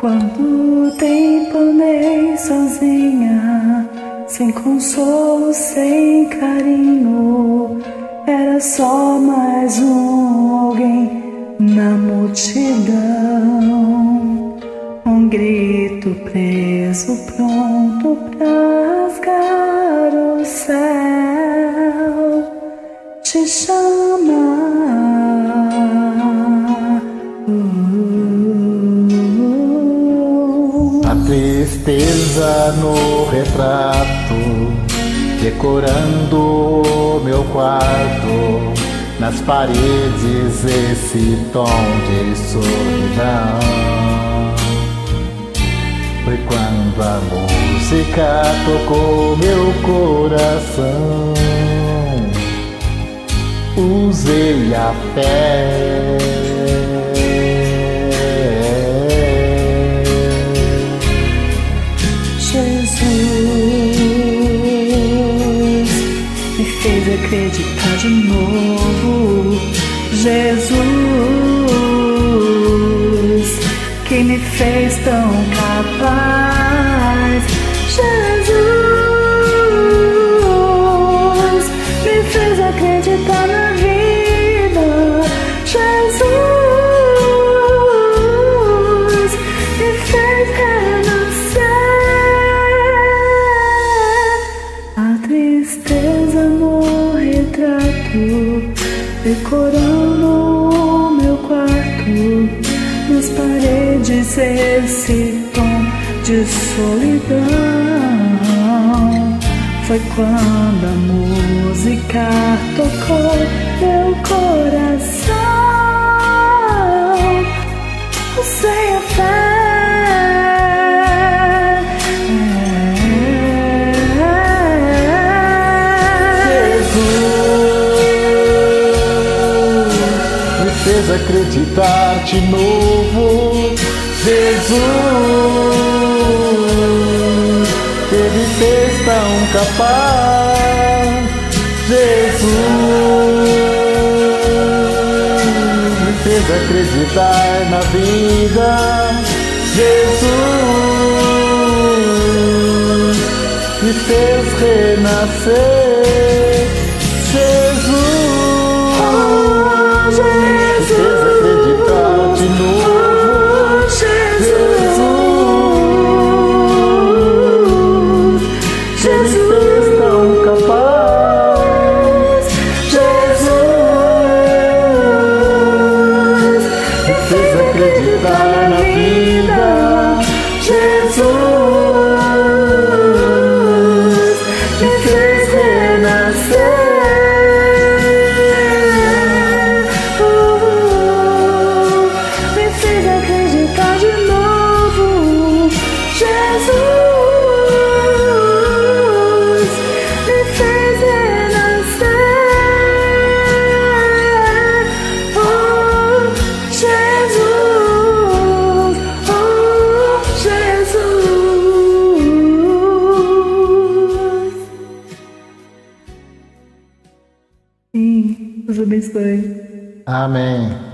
Quanto tempo andei sozinha, sem consolo, sem carinho, era só mais um alguém na multidão. Um grito preso, pronto pra rasgar o céu, te chama. Tristeza no retrato, decorando meu quarto, nas paredes esse tom de solidão. Foi quando a música tocou meu coração. Usei a fé. Acreditar de novo. Jesus que me fez tão capaz. Jesus tristeza no retrato, decorando o meu quarto, nas paredes esse tom de solidão. Foi quando a música tocou meu coração. Acreditar de novo. Jesus, me fez tão capaz. Jesus, me fez acreditar na vida. Jesus, me fez renascer. Jesus. Me fez acreditar na vida. Jesus Deus abençoe. Amém.